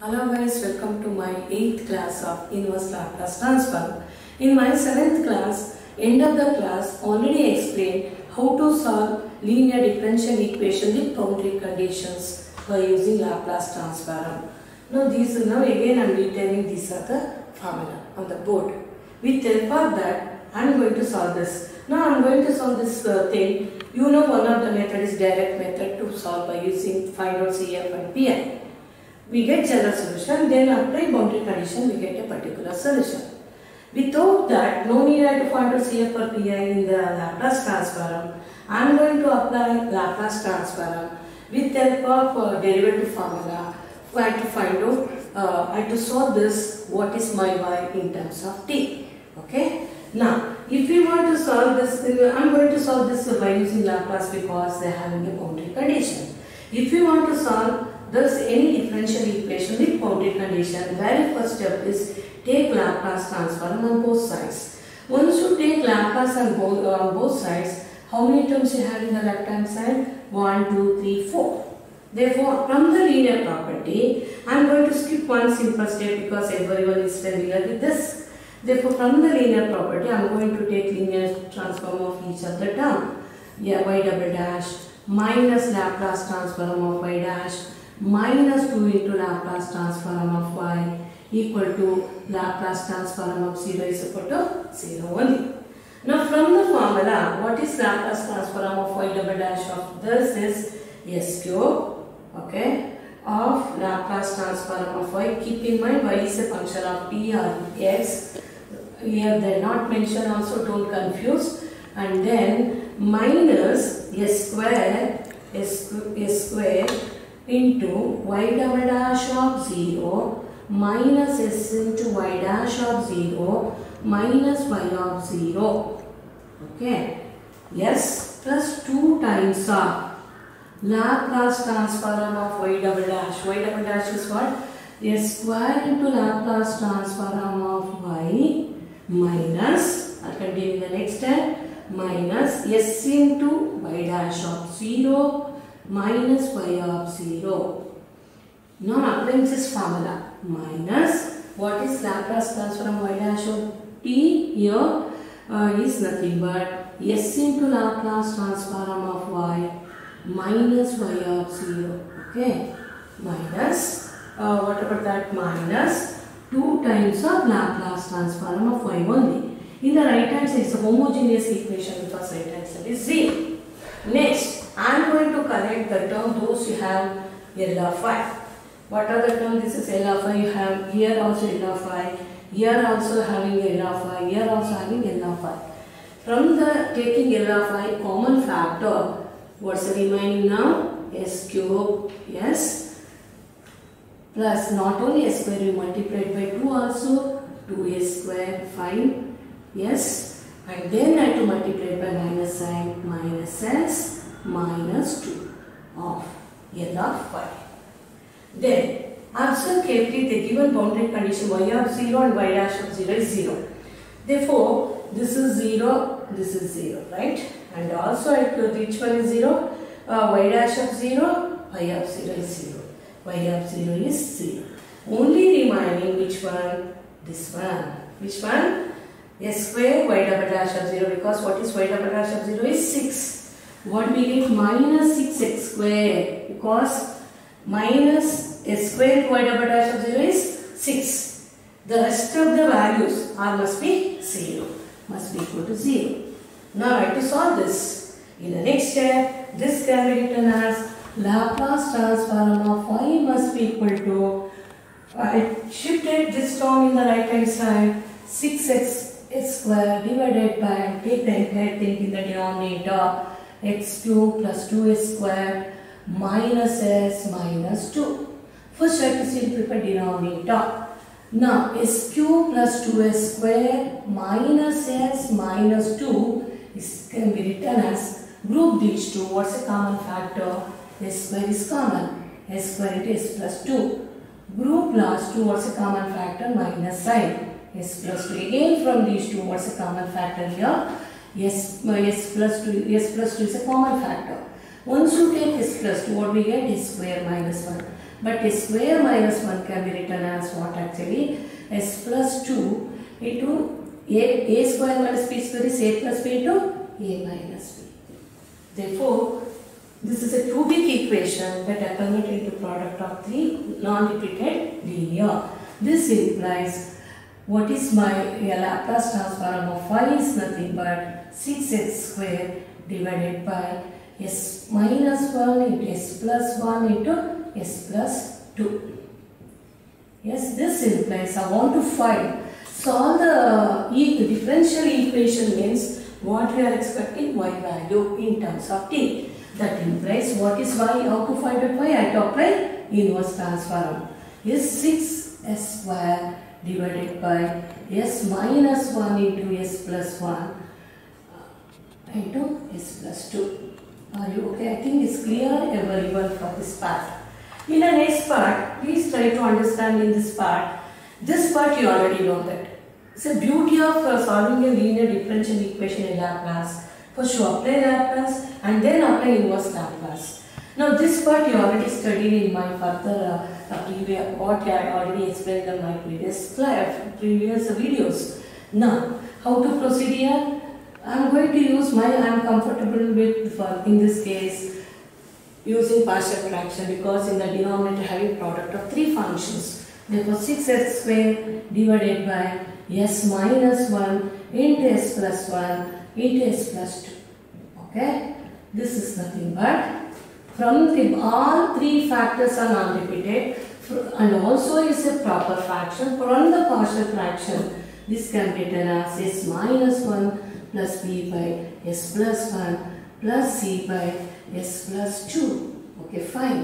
Hello guys, welcome to my 8th class of inverse Laplace transform. In my 7th class, end of the class already explained how to solve linear differential equation with boundary conditions by using Laplace transform. Now these now again I am returning these are the formula on the board. With help of that I am going to solve this. Now I am going to solve this uh, thing. You know one of the method is direct method to solve by using out CF and PI we get general solution, then apply boundary condition, we get a particular solution. Without that, no need I to find out CF or PI in the Laplace transform. I am going to apply Laplace transform with help of uh, derivative formula. I have to find out, uh, I have to solve this, what is my y in terms of t. Okay. Now, if we want to solve this, I am going to solve this by using Laplace because they are having a boundary condition. If you want to solve thus any differential equation with boundary condition, very first step is take Laplace transform on both sides. Once you take Laplace on both, uh, on both sides, how many terms you have in the left hand side? 1, 2, 3, 4. Therefore, from the linear property, I am going to skip one simple step because everyone is familiar with this. Therefore, from the linear property, I am going to take linear transform of each of the term. Yeah, y double dash minus Laplace transform of y dash minus 2 into Laplace transform of y equal to Laplace transform of 0 is equal to 0 only. Now from the formula, what is Laplace transform of y double dash of this is s cube, okay, of Laplace transform of y. Keep in mind y is a function of t or x. Here they are not mentioned also don't confuse. And then minus s square s, s square into y double dash of 0 minus s into y dash of 0 minus y of 0. Okay. S plus 2 times of Laplace transform of y double dash. y double dash is what? S square into Laplace transform of y minus, I'll continue the next step, minus s into y dash of 0 minus y of 0. Now applying this formula. Minus what is Laplace transform y dash of t? Here uh, is nothing but s into Laplace transform of y minus y of 0 okay? Minus uh, what about that? Minus 2 times of Laplace transform of y only. In the right hand side it's a homogeneous equation because right hand side is 0 next I correct the term those you have L of i. What are the terms? This is L of i. You have here also L of i. Here also having L of i. Here also having L of i. From the taking L of i common factor, what's remaining now? S cube, yes. Plus not only S square you multiplied by 2 also. 2S square, fine. Yes. And then I have to multiply by minus sign, minus S minus 2 of L of y. Then observe carefully the given boundary condition y of 0 and y dash of 0 is 0. Therefore, this is 0, this is 0, right? And also at which one is 0? Uh, y dash of 0, y of 0 is 0. y of 0 is 0. Only remaining which one? This one. Which one? S square y double dash of 0 because what is y double dash of 0 is 6 what we get minus 6x square because minus s square divided by dash of 0 is 6. The rest of the values are must be 0. Must be equal to 0. Now I have to solve this. In the next step, this can be written as Laplace transform of y must be equal to uh, I shifted this term in the right hand side 6x square divided by take the entire thing in the denominator x cube plus 2s square minus s minus 2. First I have to simplify denominator. Now s cube plus 2s square minus s minus 2 is, can be written as group these two. What's a common factor? s square is common. s square it is plus 2. Group last 2 what's a common factor? Minus sign. s plus 2 again from these two what's a common factor here? S, uh, S plus 2, S plus 2 is a common factor. Once you take S plus 2, what we get is square minus 1. But a square minus 1 can be written as what actually? s plus 2 into a, a square minus b square is a plus b into a minus b. Therefore, this is a cubic equation that convert into product of three non-repeated linear. This implies what is my Laplace transform of y is nothing but 6x square divided by s minus 1 into s plus 1 into s plus 2. Yes, this implies I want to find. Solve the e differential equation means what we are expecting y value in terms of t. That implies what is y, how to find out y, I to apply inverse transform. Is 6s square divided by s minus 1 into s plus 1 into s plus 2. Are you okay? I think it's clear everyone for this part. In the next part, please try to understand in this part. This part you already know that. It's beauty of uh, solving a linear differential equation in Laplace. First you apply Laplace and then apply inverse Laplace. Now this part you already studied in my further uh, uh, what I already explained in my previous class, previous videos. Now, how to proceed here? I am going to use my, I am comfortable with, for, in this case, using partial fraction because in the denominator having product of three functions. Therefore 6x square divided by s minus 1 into s plus 1 into s plus 2. Okay. This is nothing but from the, all three factors are non-repeated and also is a proper fraction from the partial fraction this can be written as s minus 1 plus b by s plus 1 plus c by s plus 2. Okay, fine.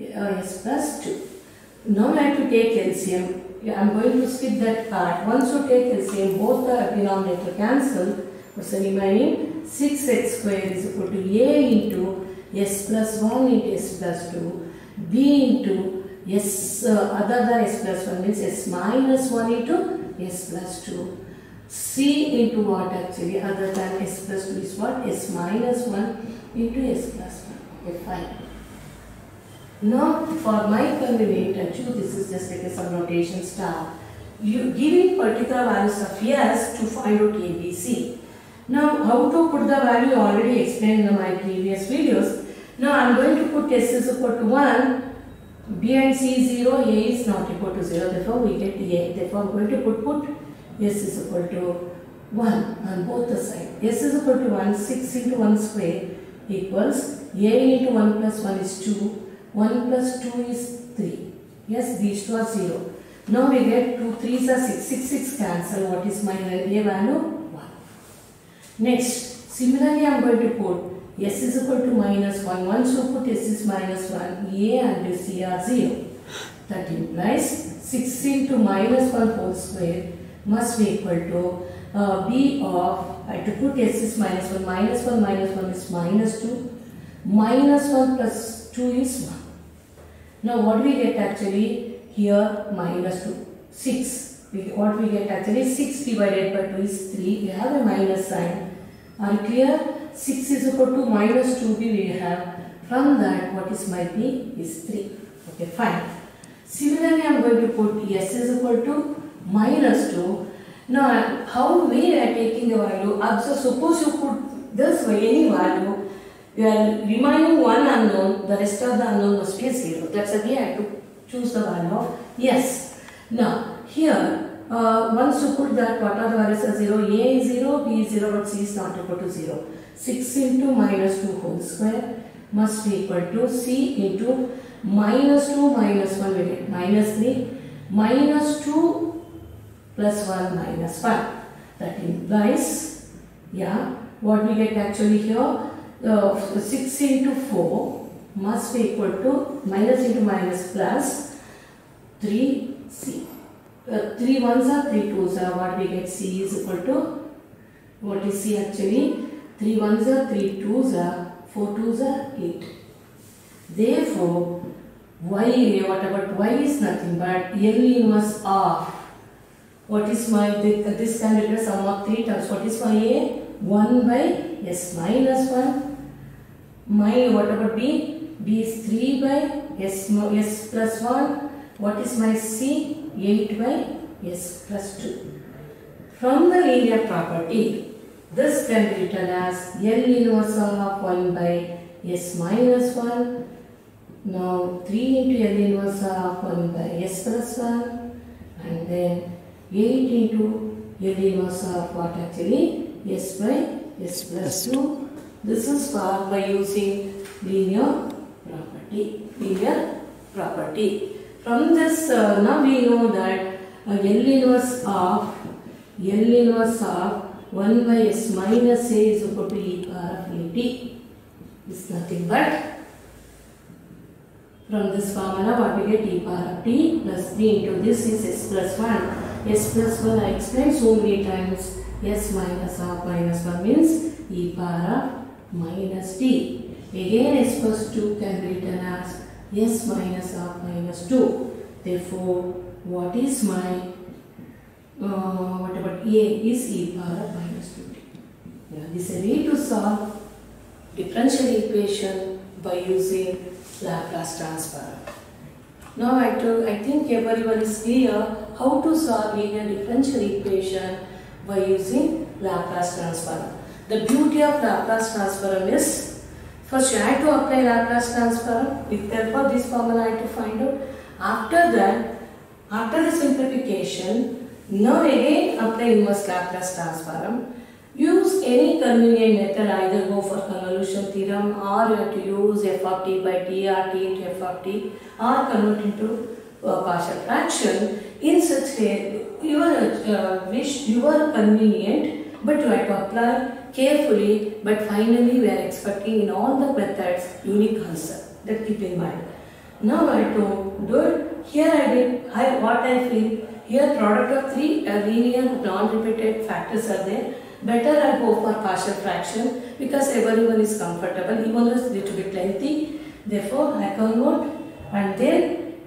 Uh, s plus 2. Now I have to take LCM. I am going to skip that part. Once you take LCM, both the denominator cancel. What's the remaining? 6x square is equal to a into s plus 1 into s plus 2, b into s uh, other than s plus 1 means s minus 1 into s plus 2 C into what actually other than S plus 2 is what? S minus 1 into S plus 1. Okay, fine. Now, for my convenience, actually this is just like a some notation star. You giving particular values of S to find out ABC. Now, how to put the value already explained in my previous videos. Now, I am going to put S is equal to 1, B and C 0, A is not equal to 0, therefore we get A. Therefore, I am going to put put s is equal to 1 on both the sides. s is equal to 1, 6 into 1 square equals a into 1 plus 1 is 2, 1 plus 2 is 3. Yes, these two are 0. Now we get 2 3s are 6, 6 6 cancel. What is my a value? 1. Next, similarly I am going to put s is equal to minus 1. Once you put s is minus 1, a and c are 0. That implies 16 to minus 1 whole square must be equal to uh, b of, I to put s is minus 1, minus 1 minus 1 is minus 2, minus 1 plus 2 is 1. Now what we get actually here minus 2, 6. We, what we get actually 6 divided by 2 is 3, we have a minus sign. Are you clear? 6 is equal to minus 2b we have. From that what is my b is 3. Okay fine. Similarly I am going to put s is equal to minus 2. Now, how we are taking the value? So, suppose you put this way, any value, you are remaining one unknown, the rest of the unknown must be 0. That's way I have to choose the value of yes. Now, here, uh, once you put that, what are the values of 0? A is 0, B is 0, but C is not equal to 0. 6 into minus 2 whole square must be equal to C into minus 2 minus 1 we get minus 3 minus 2 plus 1 minus 1. That implies, yeah, what we get actually here, uh, 6 into 4 must be equal to minus into minus plus 3c. Uh, 3 ones are 3 twos are what we get c is equal to, what is c actually? 3 ones are 3 twos are 4 twos are 8. Therefore, y, what about y is nothing but L inverse of what is my, this can be sum of 3 terms. What is my A? 1 by S minus 1. My, what about B? B is 3 by S, S plus 1. What is my C? 8 by S plus 2. From the linear property, this can be written as L inverse of 1 by S minus 1. Now 3 into L inverse of 1 by S plus 1 and then 8 into L inverse of what actually S by S plus 2. This is for by using linear property. Linear property. From this uh, now we know that uh, L inverse of L inverse of 1 by S minus A is equal to e power of at is nothing but from this formula what we get e power of t plus d into this is s plus 1. s plus 1 I explained so many times s minus of minus 1 means e power of minus t. Again s plus 2 can be written as s minus of minus 2. Therefore what is my uh, what about a is e power minus 2t. Yeah, this is a way to solve differential equation by using Laplace transform. Now I, I think everyone is clear how to solve linear differential equation by using Laplace transform. The beauty of Laplace transform is first you have to apply Laplace transform with therefore this formula I to find out. After that, after the simplification, now again apply inverse Laplace transform. Use any convenient method, either go for convolution theorem or you have to use f of t by t or t into f of t or convert into uh, partial fraction. In such way, your uh, wish, your convenient, but you have to apply carefully. But finally, we are expecting in all the methods unique answer. That keep in mind. Now I to do it. Here I did I, what I feel. Here product of three linear non-repeated factors are there. Better I go for partial fraction because everyone is comfortable even though it's little bit lengthy. Therefore I convert and then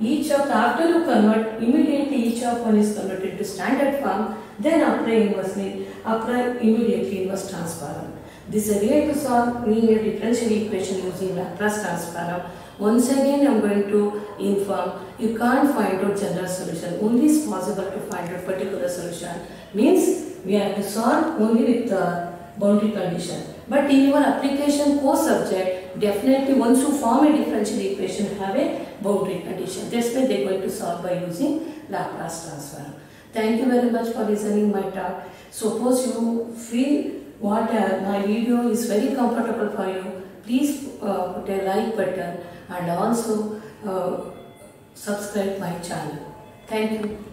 each of the, after you convert immediately each of one is converted to standard form then apply inversely apply immediately inverse transform. This is a way to solve linear differential equation using Laplace transform. Once again I am going to inform you can't find out general solution only is possible to find out particular solution means we have to solve only with the boundary condition. But in your application course subject, definitely once you form a differential equation have a boundary condition. That's why they are going to solve by using Laplace transform. Thank you very much for listening my talk. Suppose you feel what uh, my video is very comfortable for you, please uh, put a like button and also uh, subscribe my channel. Thank you.